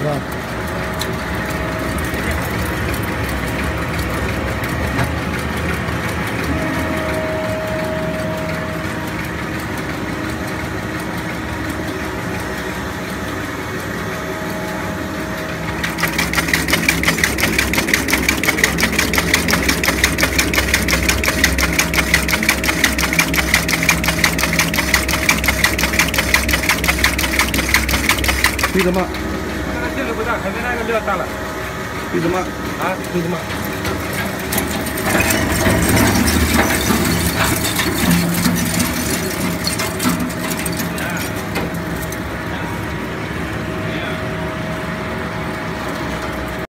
是吧这个嘛不大，还没那个料大了。为什么？啊？为什么？